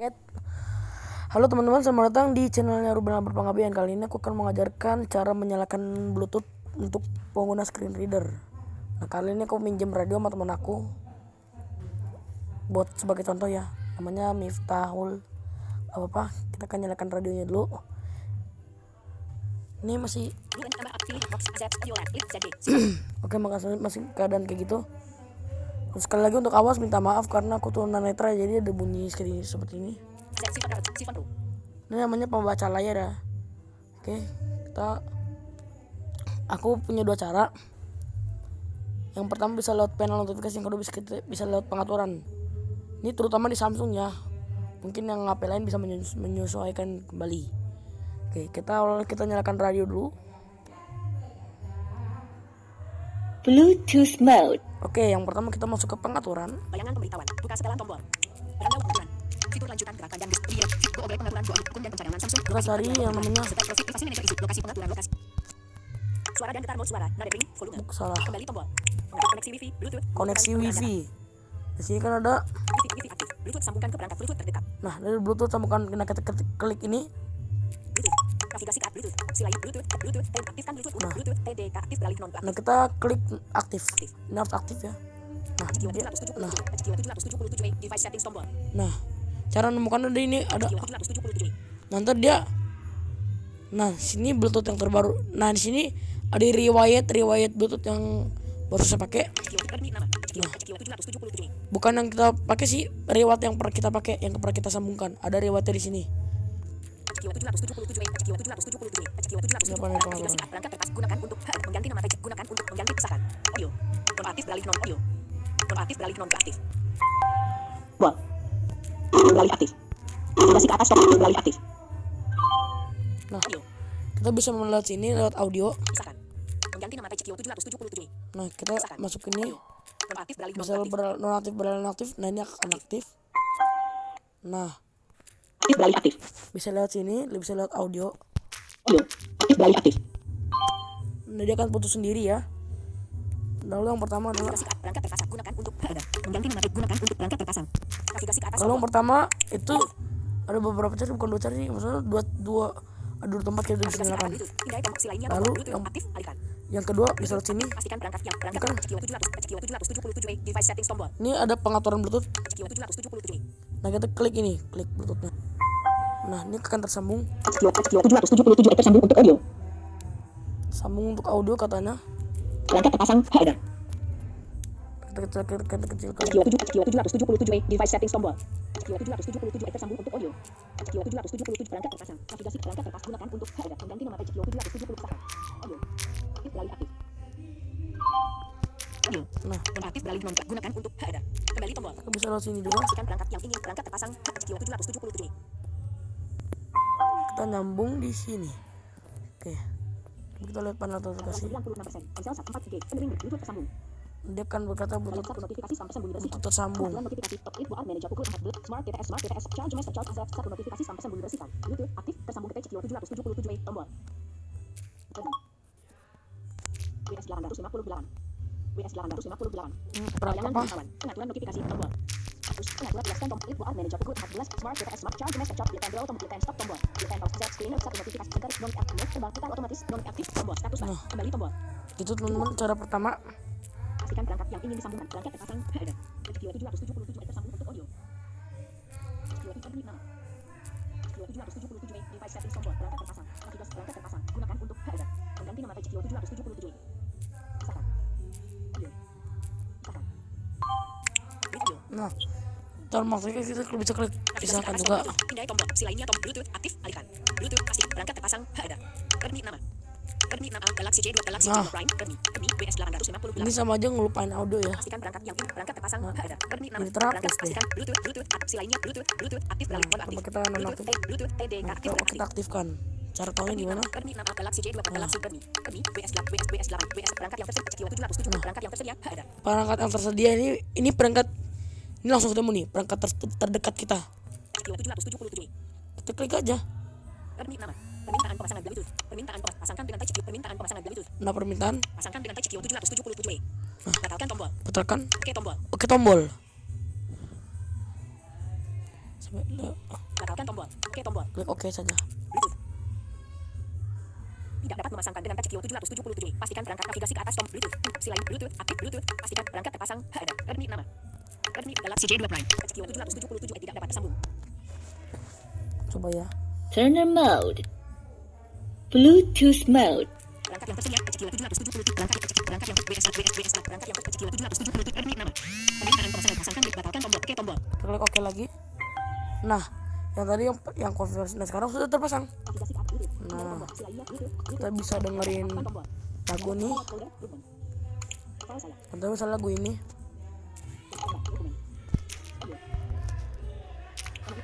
Oke. Halo teman-teman, selamat datang di channelnya Ruben Albert Panggabean. Kali ini aku akan mengajarkan cara menyalakan Bluetooth untuk pengguna screen reader. Nah, kali ini aku minjem radio sama teman aku. Buat sebagai contoh ya. Namanya Miftahul. Apa apa? Kita akan nyalakan radionya dulu. Ini masih Oke, makasih masih keadaan kayak gitu. Terus sekali lagi untuk awas minta maaf karena aku turunan netra jadi ada bunyi screen seperti ini. Ini namanya pembaca layar ya. Oke, kita aku punya dua cara. Yang pertama bisa lewat panel notifikasi, yang kedua bisa bisa lewat pengaturan. Ini terutama di Samsung ya. Mungkin yang HP lain bisa menyesuaikan kembali. Oke, kita kita nyalakan radio dulu. Bluetooth mode. Oke, yang pertama kita masuk ke pengaturan. Bayangan pemberitahuan. Buka setelan tombol. Beranda pengaturan. Fitur lanjutan gerakan dan dia. Go pengaturan dua hukum dan pencadangan Samsung. Kita cari yang namanya isi. Lokasi pengaturan lokasi. Suara dan getar mode suara. Nada ring. Volume. salah. Kembali tombol. Koneksi wifi. Bluetooth. Koneksi WiFi. Di sini kan ada Wifi, wifi aktif. Bluetooth sambungkan ke perangkat Bluetooth terdekat. Nah, dari Bluetooth sambungkan kena kita ketik klik ini. Ke Bluetooth. Bluetooth. Bluetooth. Aktifkan Bluetooth. Nah. Bluetooth. TDK aktif beralih non Nah, aktif. kita klik aktif. Ini harus aktif ya. Nah, Jiwa dia, 777. nah, Jiwa 777. Device settings tombol. nah, cara menemukan ada ini ada. Jiwa 777. Nanti dia Nah, sini Bluetooth yang terbaru. Nah, di sini ada riwayat riwayat Bluetooth yang baru saya pakai. Jiwa 777. Bukan yang kita pakai sih, riwayat yang pernah kita pakai, yang pernah kita sambungkan. Ada riwayatnya di sini. Jiwa 777. Jiwa 777. Jiwa 777. Siapa yang Aktivasi app perangkat terpas gunakan untuk mengganti nama page gunakan untuk mengganti pesanan. Audio. Nonaktif beralih non audio. Nonaktif beralih non aktif. Wah. Beralih aktif. Navigasi ke atas stop beralih aktif. Nah, Audio. kita bisa melihat sini lewat audio. Mengganti nama page Jiwa 777. Nah, kita masuk ini Nonaktif beralih non bisa nonaktif beralih aktif. Nah, ini akan aktif. Nah, Aktif beralih aktif. bisa lewat sini, bisa lewat audio. Aktif beralih aktif. Nah, dia akan putus sendiri ya. Lalu yang pertama adalah perangkat terpasang gunakan untuk ada. Mengganti gunakan untuk perangkat terpasang. Navigasi ke atas kalau yang pertama itu ada beberapa cari bukan dua cari, maksudnya dua dua ada dua tempat kita bisa nyalakan. Lalu yang- aktif alihkan. Yang kedua bisa lewat sini. Pastikan perangkat yang perangkat Bukan. Jiwa 700 Jiwa 777 device settings tombol. Ini ada pengaturan Bluetooth. Jiwa 777. Nah, kita klik ini, klik Bluetoothnya. Nah, ini akan tersambung. Jiwa 777 tersambung untuk audio. Sambung untuk audio katanya. Perangkat terpasang ada. Kita kecil kita. Jiwa 7 Jiwa 777 device settings tombol. Jiwa 777 tersambung untuk audio. Jiwa 777 perangkat terpasang. Navigasi perangkat terpasang gunakan untuk ada. Mengganti nama page 770 pesanan. Audio. Aktif beralih aktif. Audio. Nah, Nonaktif beralih non gunakan untuk ada. Kembali tombol. bisa lewat sini juga. Pastikan perangkat yang ingin perangkat terpasang Jiwa 777. Kita nyambung di sini. Oke. Kita lihat panel notifikasi. 96%. Ponsel 4G. Penerima Bluetooth tersambung. Dia akan berkata bersihkan. Bluetooth tersambung. Notifikasi top it buat manajer pukul 4 Bluetooth Smart TPS Smart TPS Charge Master Charge Azaf satu notifikasi sampai sembunyi bersihkan. Bluetooth aktif tersambung ke page Jiwa 777 tombol. Terbang. WS 858. WS 858. Hmm, per- Layanan apa? pemantauan. Pengaturan notifikasi tombol. Hapus. Pengaturan jelaskan tombol it buat manajer pukul 14 Smart TPS Smart Charge Master Charge Lipan Draw tombol Lipan Stop tombol. Lipan Pause Set Screener satu notifikasi center non aktif terbang putar otomatis non aktif tombol status bar. Kembali tombol. Itu teman-teman cara pertama. Pastikan perangkat yang ingin disambungkan terpasang ada. Jiwa 777 tersambung untuk audio. Jiwa 777 nama. Jiwa 777 device settings tombol perangkat terpasang. Perangkat terpasang gunakan untuk ada. Mengganti nama page Jiwa 777. Misalkan. Audio. Misalkan. Video. Nah, ntar maksudnya kita bisa klik pisahkan juga. Pindai tombol. Si lainnya tombol Bluetooth aktif alihkan. Bluetooth pasti perangkat terpasang ada. Redmi nama. Redmi nama Galaxy J2 Galaxy Nah. J2 Prime Redmi. Redmi WS 858. Ini sama aja ngelupain audio ya. Pastikan perangkat yang perangkat terpasang Nah, ada. Redmi nama ini terhapus perangkat deh. pastikan Bluetooth Bluetooth opsi lainnya Bluetooth Bluetooth aktif Nah, aktif. kita Bluetooth Bluetooth TDK Nah, aktif kita, aktif. aktifkan. Cara tahunya gimana? Redmi nama Galaxy J2 Galaxy Redmi. Redmi WS 8 WS WS 8 WS perangkat yang tersedia Jiwa 770 perangkat yang tersedia ada. Perangkat yang tersedia ini ini perangkat ini langsung ketemu nih perangkat ter- terdekat kita. Jiwa 777. Kita klik aja. Permintaan pemasangan Bluetooth. Permintaan pasangkan dengan touch permintaan pemasangan Bluetooth. Nah permintaan, Pasangkan dengan touch Jiwa 777. Batalkan tombol. putarkan. Oke tombol. Oke tombol. Sampai- le- Batalkan tombol. Oke tombol. klik oke saja Bluetooth. Tidak dapat memasangkan dengan touch Q 777. Pastikan perangkat navigasi ke atas tombol Bluetooth. Selain Bluetooth, aktif Bluetooth. Pastikan perangkat terpasang. Ada. Redmi nama. Redmi Galaxy J2 Prime. Touch Q 777 tidak dapat tersambung. coba ya Turner mode. Bluetooth mode. Perangkat yang tersedia touch Q 777. Perangkat perangkat yang BS BS BS perangkat yang touch Q 777. Redmi nama. Pemilihan pemasangan pasangkan klik batalkan tombol. Oke tombol. kita klik oke lagi nah yang tadi yang yang konfigurasi nah sekarang sudah terpasang nah kita bisa dengerin lagu nih contohnya misalnya lagu ini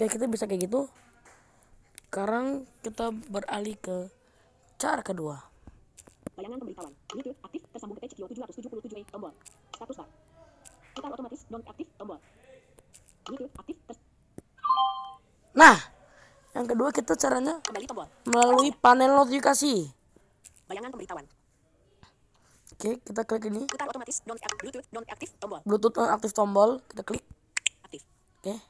Oke kita bisa kayak gitu sekarang kita beralih ke cara kedua Bayangan pemberitahuan. Bluetooth aktif tersambung ke TCQ 777 tombol. Status bar. Putar otomatis non aktif tombol. Bluetooth aktif nah yang kedua kita caranya kembali tombol. melalui panel notifikasi Bayangan pemberitahuan. oke kita klik ini Putar otomatis non aktif Bluetooth non aktif tombol. bluetooth aktif tombol kita klik Aktif. oke.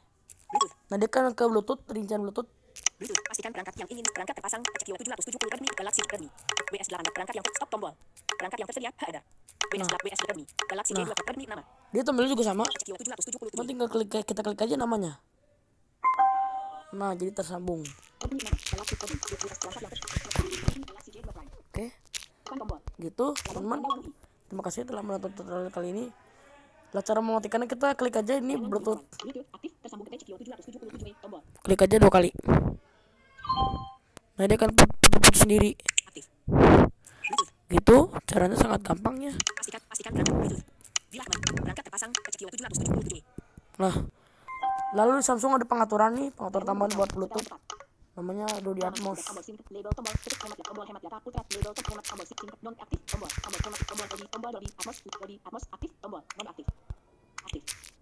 Nah dia kan ke bluetooth rincian bluetooth Bluetooth. Pastikan perangkat yang ingin perangkat terpasang TCQ 770 Redmi Galaxy Redmi. WS 8 perangkat yang stop tombol. Perangkat yang tersedia ada. WS 8 WS Redmi Galaxy J2 Redmi nama. dia tombolnya juga sama 777 cuma tinggal klik kita klik aja namanya nah jadi tersambung Redmi nama. Galaxy Redmi. WS perangkat yang tersedia. Galaxy J2 Prime. oke gitu teman-teman terima kasih telah menonton tutorial kali ini lah cara mematikannya kita klik aja ini bluetooth klik aja dua kali nah dia akan putus sendiri Aktif. Gitu caranya sangat gampang ya Pastikan pastikan perangkat Bluetooth. Bila aman, perangkat terpasang TCQ 777. nah lalu di Samsung ada pengaturan nih pengaturan tambahan buat bluetooth namanya Dolby Atmos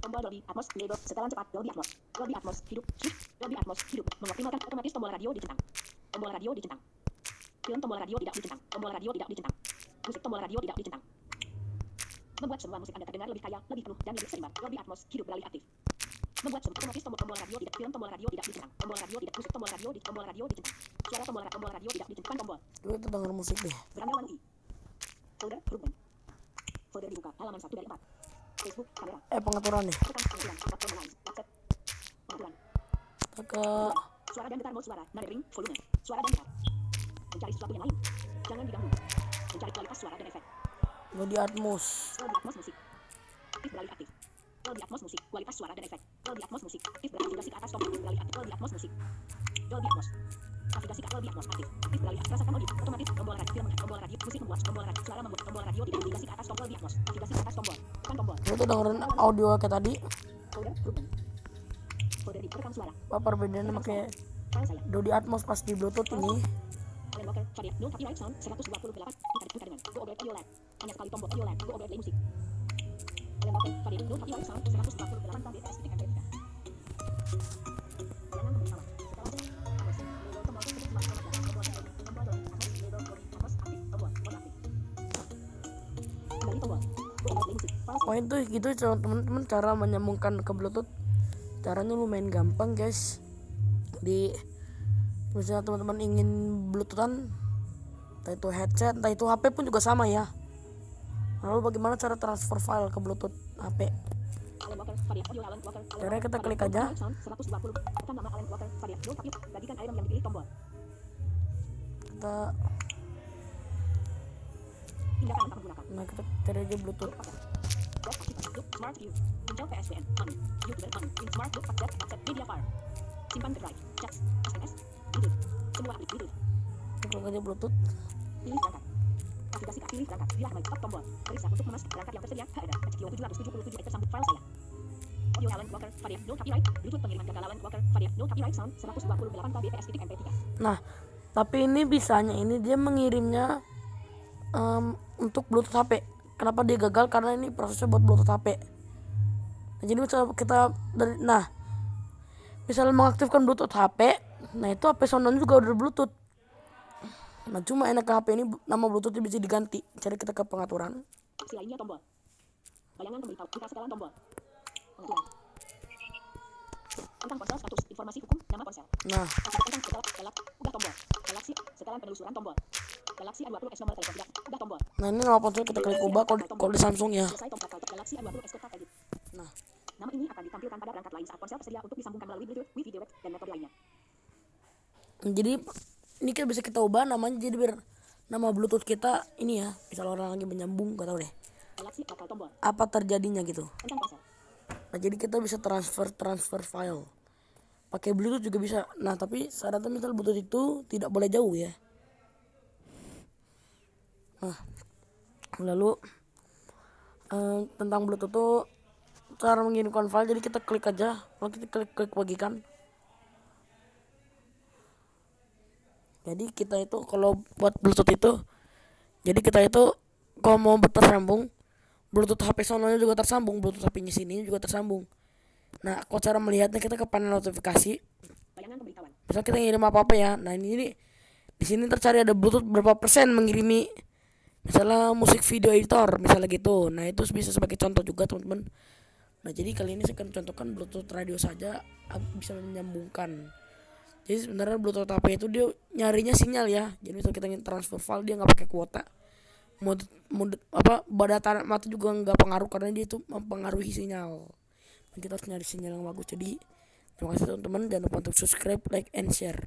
Tombol Dolby, Atmos, label setelan cepat Dolby Atmos. Dolby Atmos hidup, shift, Dolby Atmos hidup, mengoptimalkan otomatis tombol radio dicentang. Tombol radio dicentang. Film tombol radio tidak dicentang. Tombol radio tidak dicentang. Musik tombol radio tidak dicentang. Membuat semua musik Anda terdengar lebih kaya, lebih penuh, dan lebih seimbang. Dolby Atmos hidup beralih aktif. Membuat semua otomatis tombol tombol radio tidak film tombol radio tidak dicentang. Tombol radio tidak musik tombol radio di tombol radio dicentang. Suara tombol tombol radio tidak dicentang tombol. dulu kita denger musik deh Beranda UI. Folder Groupman. Folder dibuka halaman 1 dari 4. Eh pengaturan nih kita ke Suara dan getar mode suara. Nada ring volume. Suara dan getar. Mencari sesuatu yang lain. Jangan diganggu. Mencari kualitas suara dan efek. Dolby Atmos Dolby Atmos musik. Aktif beralih aktif. Dolby Atmos musik. Kualitas suara dan efek. Dolby Atmos musik. Aktif bernavigasi ke atas tombol beralih aktif. Dolby Atmos musik. Dolby Atmos. Navigasi ke Dolby Atmos aktif. Aktif beralih aktif. Rasakan audio. Otomatis tombol radio. Film tombol radio. Musik membuat tombol radio. Suara membuat tombol radio. Tidak navigasi ke atas tombol Dolby Atmos. Navigasi ke atas tombol. Kita dengerin audio kayak tadi apa perbedaannya pakai. Dolby Atmos pas di bluetooth ini Alan Poin tuh gitu teman-teman cara menyambungkan ke bluetooth caranya lumayan gampang guys di misalnya teman-teman ingin bluetoothan entah itu headset entah itu HP pun juga sama ya lalu bagaimana cara transfer file ke bluetooth HP Caranya kita klik aja. no sound, 120, tekan nama Alan Walker, Fadia, no copyright, bagikan item yang dipilih tombol. kita nah kita cari aja bluetooth Press aktifkan. Look, Smart View. Intel PSVN. On. User on. In Smart Look Accept. Accept. Media File. Simpan ke drive. Chats. SMS. Bluetooth. Semua aplikasi Bluetooth. Kalau kerja bluetooth Pilih perangkat. Navigasi pilih perangkat. Bila kembali stop tombol. Periksa untuk memastikan perangkat yang tersedia. HEDA. Video 777 tersambung file saya. Audio Alan Walker. Varian no copyright. Bluetooth pengiriman gagal Alan Walker. Varian no copyright sound 128 kbps titik mp3. Nah, tapi ini bisanya ini dia mengirimnya em, untuk Bluetooth HP. Kenapa dia gagal? Karena ini prosesnya buat Bluetooth HP. Nah, jadi misal kita dari nah misal mengaktifkan Bluetooth HP, nah itu HP sonon juga udah Bluetooth. Nah, cuma enak ke HP ini nama Bluetoothnya bisa diganti. Cari kita ke pengaturan. Lainnya tombol. Bayangan pemberitahu. Buka setelan tombol. Pengaturan. Tentang ponsel status. Informasi hukum. Nama ponsel. Nah, Tentang setelan. Galak. Udah tombol. Galaxy. Setelan penelusuran tombol. Galaxy A20 S nomor telepon tidak. Udah tombol. nah ini nama ponsel kita klik ubah kalau di Samsung ya. Selesai tombol. Galaxy A20 S kotak edit. Nah, Nama ini akan ditampilkan pada perangkat lain saat ponsel tersedia untuk disambungkan melalui Bluetooth, Wi-Fi direct, dan metode lainnya. jadi ini kita bisa kita ubah namanya jadi biar nama Bluetooth kita ini ya. Misal orang lagi menyambung, gak tahu deh. Galaxy bakal tombol. Apa terjadinya gitu. Nah, jadi kita bisa transfer transfer file. Pakai Bluetooth juga bisa. Nah, tapi syaratnya misal Bluetooth itu tidak boleh jauh ya. Nah, lalu eh, tentang Bluetooth tuh cara mengirimkan file jadi kita klik aja. Lalu kita klik klik bagikan. Jadi kita itu kalau buat Bluetooth itu jadi kita itu kalau mau tersambung Bluetooth HP sononya juga tersambung, Bluetooth HP-nya sini juga tersambung. Nah, kalau cara melihatnya kita ke panel notifikasi. Bayangan pemberitahuan. Misal kita ngirim apa-apa ya. Nah, ini, ini di sini tercari ada Bluetooth berapa persen mengirimi misalnya musik video editor misalnya gitu. Nah, itu bisa sebagai contoh juga, teman-teman. Nah, jadi kali ini saya akan contohkan Bluetooth radio saja bisa menyambungkan. Jadi sebenarnya Bluetooth HP itu dia nyarinya sinyal ya. Jadi misal kita ingin transfer file dia nggak pakai kuota mode mode apa data mata juga nggak pengaruh karena dia itu mempengaruhi sinyal kita harus nyari sinyal yang bagus. Jadi terima kasih teman-teman. Jangan lupa untuk subscribe like and share.